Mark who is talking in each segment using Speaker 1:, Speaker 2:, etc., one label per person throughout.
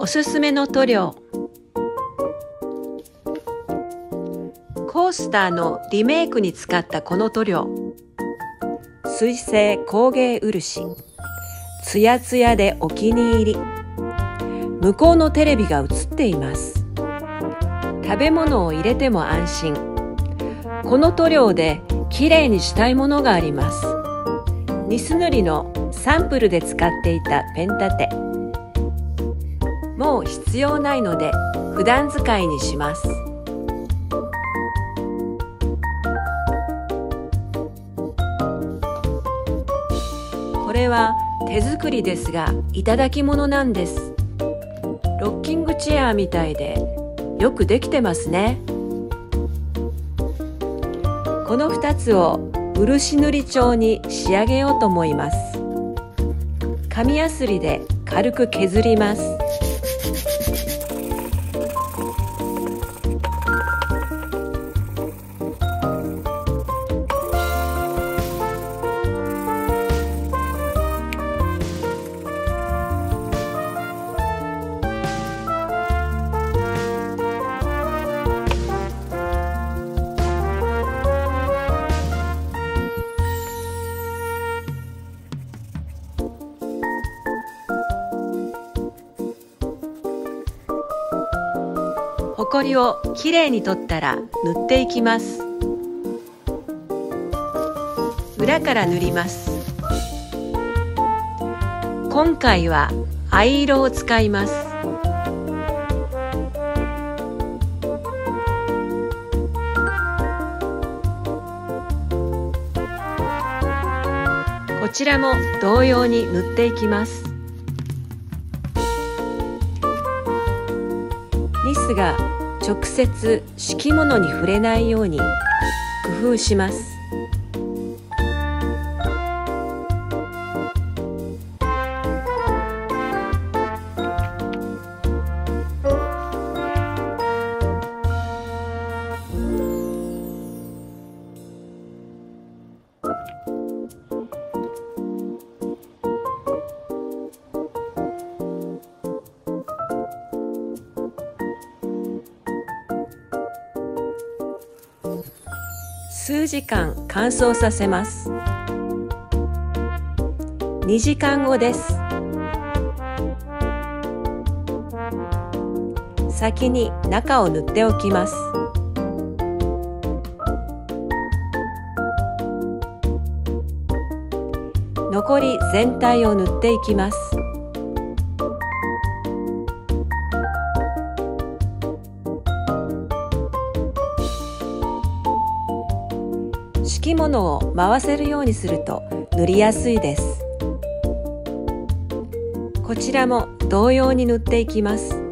Speaker 1: おすすめの塗料。コースターのリメイクに使ったこの塗料。水性工芸漆。ツヤツヤでお気に入り。向こうのテレビが映っています。食べ物を入れても安心。この塗料できれいにしたいものがあります。ニス塗りのサンプルで使っていたペン立て。もう必要ないので普段使いにします。これは手作りですがいただき物なんです。ロッキングチェアみたいでよくできてますね。この2つを漆塗り調に仕上げようと思います。紙やすりで軽く削ります。こりをきれいに取ったら塗っていきます。裏から塗ります。今回は藍色を使います。こちらも同様に塗っていきます。ニスが直接敷物に触れないように工夫します。数時間乾燥させます。2時間後です。先に中を塗っておきます。残り全体を塗っていきます。敷物を回せるようにすると塗りやすいです。こちらも同様に塗っていきます。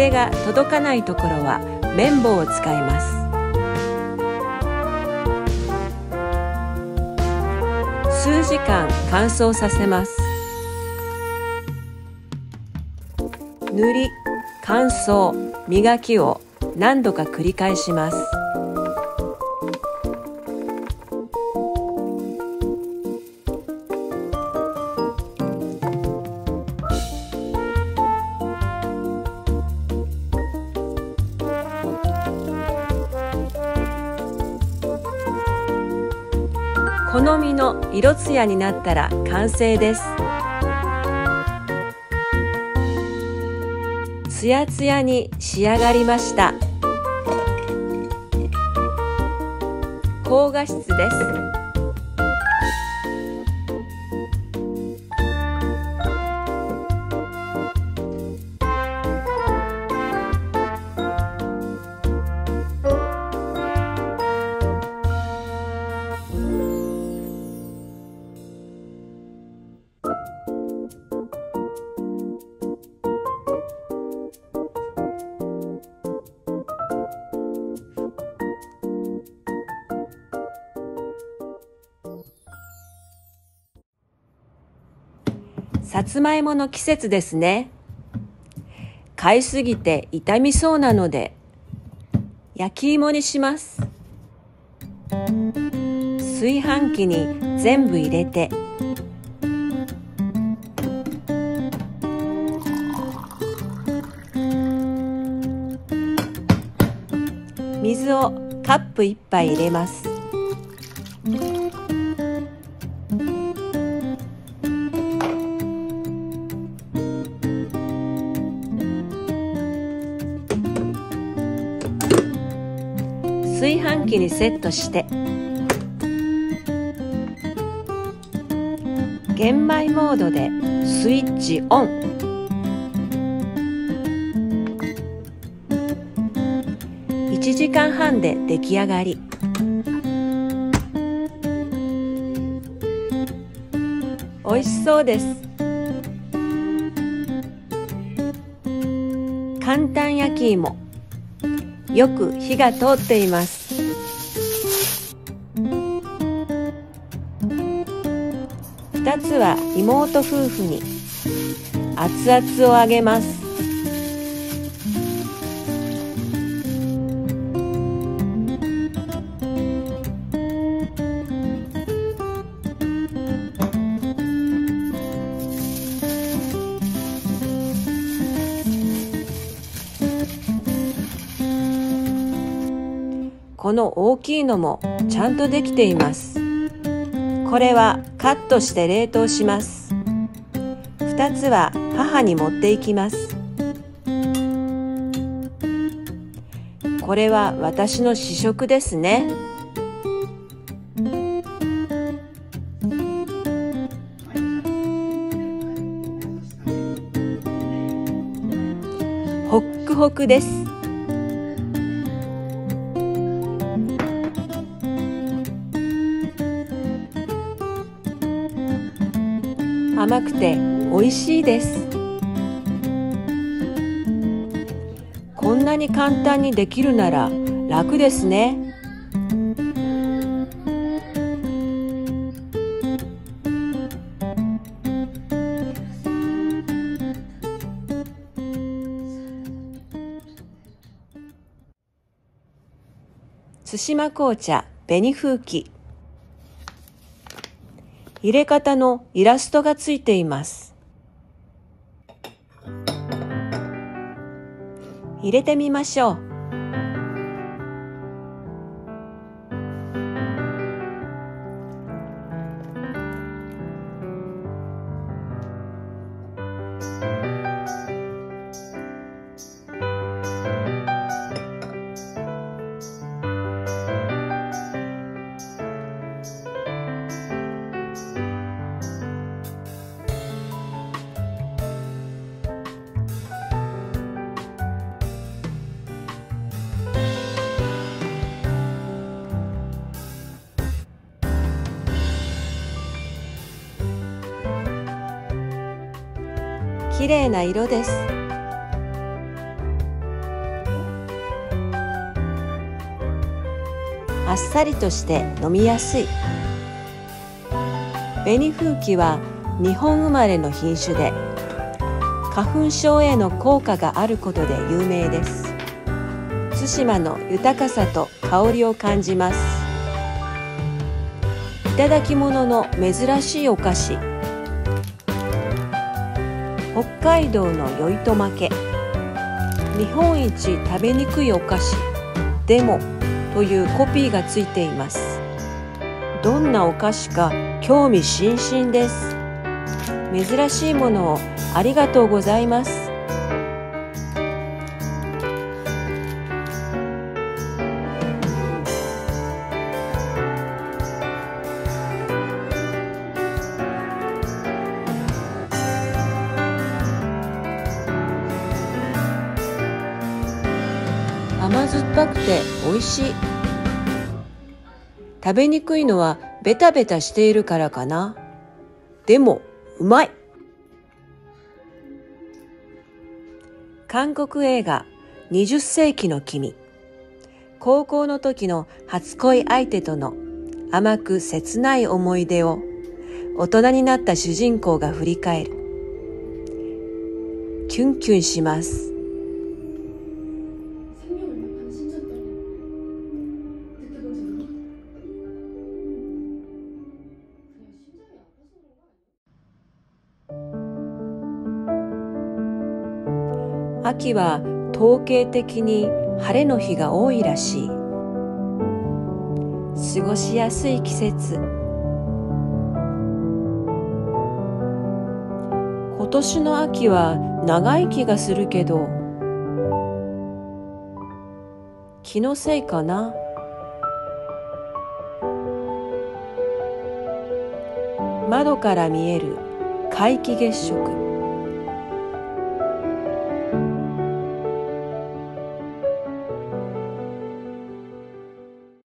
Speaker 1: 筆が届かないところは綿棒を使います。数時間乾燥させます。塗り乾燥磨きを何度か繰り返します。好みの色艶になったら完成です。ツヤツヤに仕上がりました。高画質です。さつまいもの季節ですね。買いすぎて傷みそうなので、焼き芋にします。炊飯器に全部入れて、水をカップ1杯入れます。炊飯器にセットして。玄米モードでスイッチオン。1時間半で出来上がり。美味しそうです。簡単焼き芋。よく火が通っています。2つは妹夫婦に熱々をあげます。この大きいのもちゃんとできています。これはカットして冷凍します。2つは母に持っていきます。これは私の試食ですね。ホックホクです。甘くて美味しいです。こんなに簡単にできるなら楽ですね。対馬紅茶紅風紀入れ方のイラストがついています。入れてみましょう。綺麗な色です。あっさりとして飲みやすい。紅風紀は日本生まれの品種で花粉症への効果があることで有名です。対馬の豊かさと香りを感じます。いただき物の珍しいお菓子北海道の酔いとまけ。日本一食べにくいお菓子でもというコピーがついています。どんなお菓子か興味津々です。珍しいものをありがとうございます。甘酸っぱくて美味しい。食べにくいのはベタベタしているからかな。でもうまい。韓国映画20世紀の君。高校の時の初恋相手との甘く切ない思い出を大人になった主人公が振り返る。キュンキュンします。秋は統計的に晴れの日が多いらしい。過ごしやすい季節。今年の秋は長い気がするけど気のせいかな。窓から見える皆既月食。